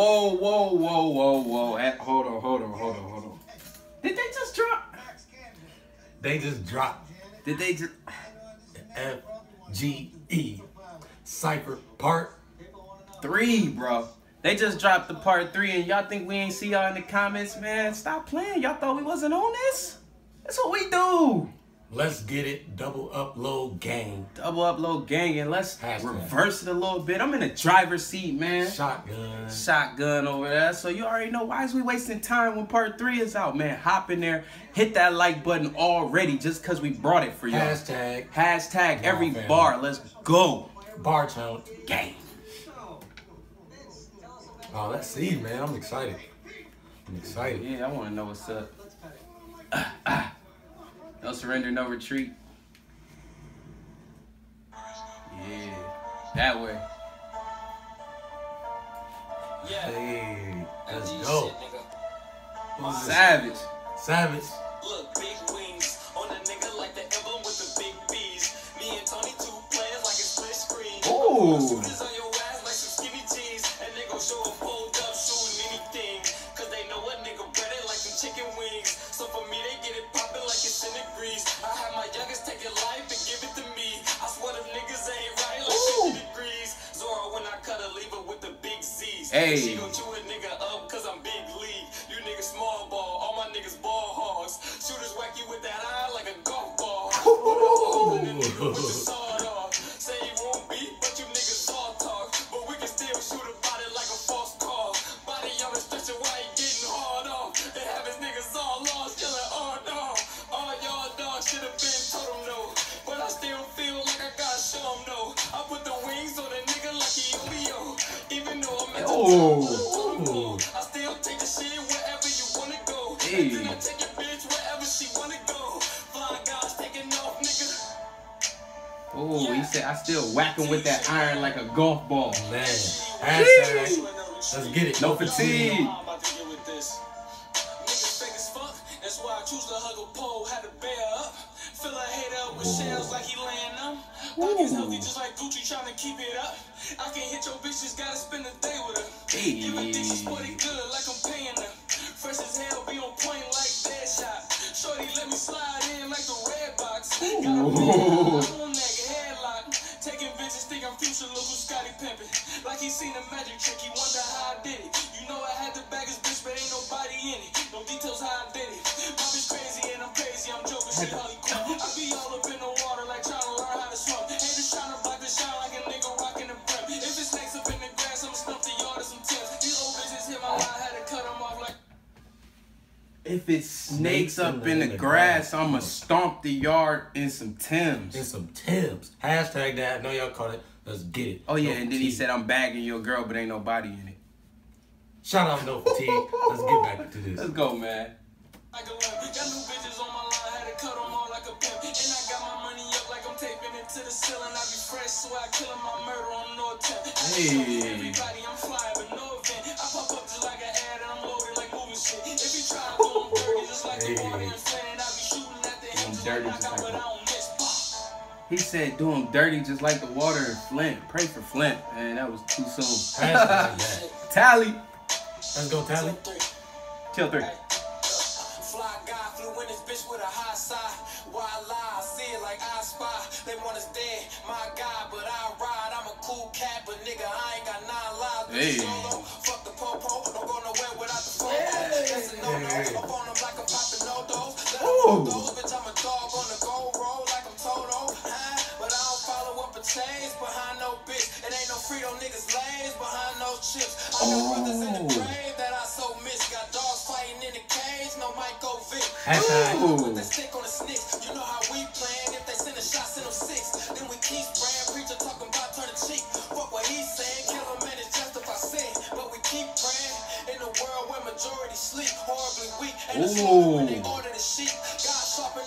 Eh, hold on, hold on, hold on, hold on. Did they just drop? They just dropped Did they just? F G E Cypher Part. Three, bro. They just dropped the part three, and y'all think we ain't see y'all in the comments, man? Stop playing. Y'all thought we wasn't on this? That's what we do. Let's get it. Double upload gang. Double upload gang, and let's Hashtag. reverse it a little bit. I'm in the driver's seat, man. Shotgun. Shotgun over there. So you already know why is we wasting time when part three is out, man? Hop in there, hit that like button already just because we brought it for y'all. Hashtag Hashtag every bar. Let's go. bar tone. Gang. Oh, let's see, man. I'm excited. I'm excited. Yeah, I want to know what's up. No surrender, no retreat. Yeah, that way. Yeah. Hey, let's go. shit, nigga. Who's? Savage. Savage. Look, big wings on a nigga like the emblem with the big B's. Me and Tony two players like a split screen. Ooh. Hey. Oh. top, I still take the shit wherever you wanna go. Hey. And then I take your bitch wherever she wanna go. Flying guys taking off, nigga. Oh, he said I still whacking with that iron like a golf ball. Man. Let's get it. No fatigue. I'm about to get with this. Niggas fake as fuck. That's why I choose to hug a pole, had to bear up. Fill a hater up with shells like he laying them. Pockets healthy just like Gucci trying to keep it up. I can hit your bitch, just gotta spend the day with her. Hey. Give a dick, she sporty good like I'm paying her. Fresh as hell, be on point like dead shot. Shorty, let me slide in like the red box. Got a Ooh. on neck, headlock. Taking bitches, think I'm future, who Scottie Pippen. Like he seen a magic trick, he wonder how I did it. You know I had to bag his bitch, but ain't nobody in it. No details how I did it. My bitch crazy and I'm crazy, I'm joking, she If it's snakes up in the grass, I'ma stomp the yard in some Tims. In some Tims. Hashtag that. I know y'all caught it. Let's get it. Oh yeah, No and then he said I'm bagging your girl, but ain't nobody in it. Shout out No Fatigue. Let's get back to this. Let's go, man. Like a limp. Got new bitches on my line, had to cut them all like a pimp. And I got my money up like I'm taping it to the ceiling. I be fresh, so I kill 'em, my murder on no attempt. Hey. Everybody, I'm flying, but no event. I pop up just like an ad and I'm loaded like moving shit. If you try to do 'em dirty, just like the water in Flint, I be shooting at the Doing dirty just like but I that. don't miss. He said do him dirty just like the water in Flint. Pray for Flint. Man, that was too soon. Tally. Let's go, Tally. Three. Kill three. Fly guy flew in this bitch with a high side. Why lie? I see it like I spy. They want us dead, my God, but I ride. I'm a cool cat, but nigga, I ain't got nine lives. Hey. Solo, fuck the popo, don't go nowhere without the phone. That's a no no. Chips. I got brothers in the grave that I so miss. Got dogs fighting in the cage, no Michael Vick. Hashtag. Ooh. Put that stick on the snitch. You know how we playing. If they send a shot, send them six. Then we keep spraying. Preacher talking about turn the cheek. Fuck what he's saying. Kill a man is justify sin. But we keep praying. In a world where majority sleep. Horribly weak. And the when they order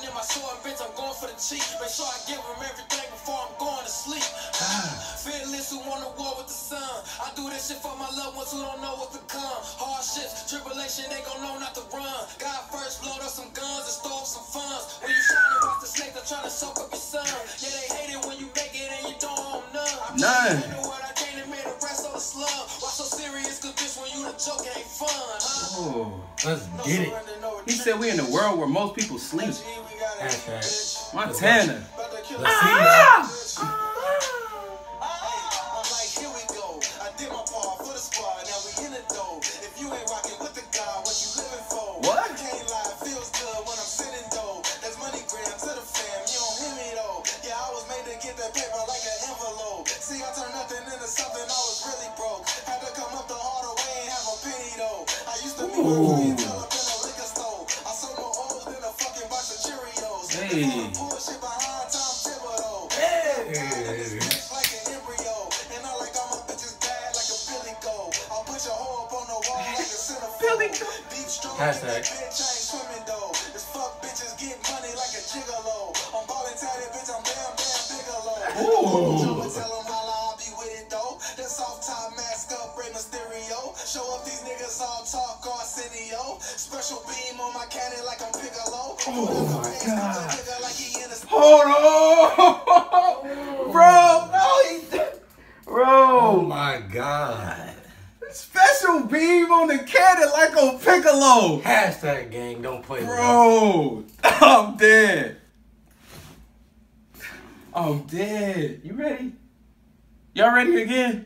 God sharpening my sword, bitch. I'm going for the cheek. Make sure I give him everything before I'm going to sleep. Fearless who want to war with the sun. I do this shit for my loved ones who don't know what's to come. Hardships, tribulation, they gon' know not to run. God first, load up some guns and store up some funds. When you trying to watch the snake, they're trying to soak up your son. Yeah, they hate it when you make it and you don't own none. I'm None. trying to know what I came to make the rest of the slum. Why so serious? Cause bitch when you the joke ain't fun, huh? Oh. Let's get it. He said we in a world where most people sleep. Retreat. We got it, Hashtag. bitch. Montana. About to kill Let's us. see Ah! now. Mask up, Rey Mysterio. Show up these niggas all talk Arsenio. Special beam on my cannon like I'm Piccolo. Oh my God. Like he in a Hold on, bro. No, he, Oh my god. Special beam on the cannon like on Piccolo, Hashtag gang, don't play with us. bro. I'm dead. I'm dead. You ready? Y'all ready again?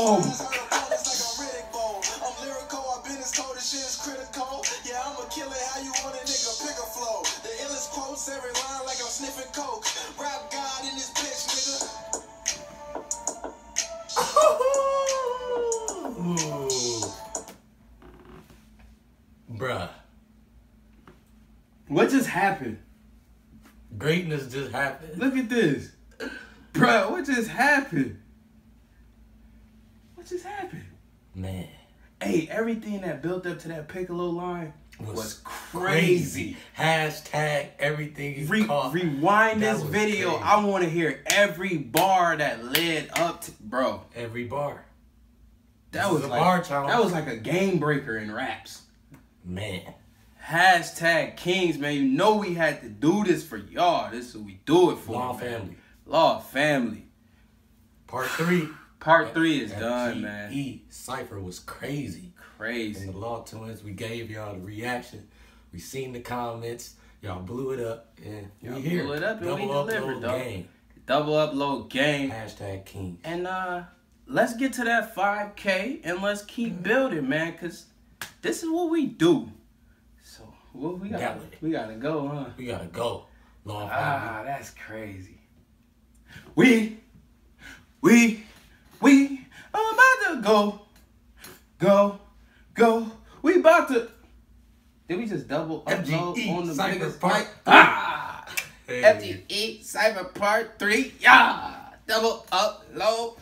stove. Bruh. What just happened? Greatness just happened. Look at this, bro. What just happened? What just happened? Man. Hey, everything that built up to that Piccolo line Was was, crazy. Hashtag everything Re- caught. rewind That this video. crazy. I want to hear every bar that led up to, bro. Every bar. That This was a like bar challenge. that was like a game breaker in raps. Man. Hashtag Kings, man. You know we had to do this for y'all. This is what we do it for. Law man. family. Law family. Part three. Part three is That done, man. GE Cypher was crazy. Crazy. And the Law Twins, we gave y'all the reaction. We seen the comments. Y'all blew it up. And Y'all we here. blew it up and we Double delivered, upload dog. game. Double upload game. Hashtag King. And uh let's get to that 5K and let's keep building, man, cause this is what we do. So what we got Got with we gotta go, huh? We gotta go. Family. Ah, that's crazy. We we we about to go. Go. Go. We about to Did we just double upload FGE on the Cypher biggest Part. Ah! Hey. FGE Cypher Part 3. Yeah! Double upload.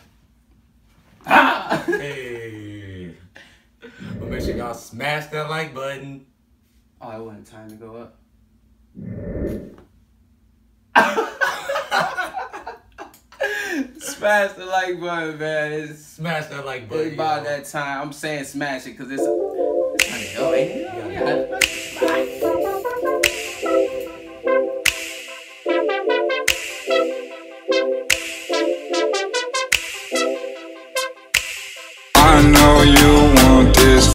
Ah! Hey. But make sure y'all smash that like button. Oh, it wasn't time to go up. smash the like button, man. It's, Smash that like button. it's about that time. I'm saying smash it because it's. it's time to go, ain't? Yeah. Oh,